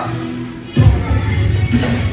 ます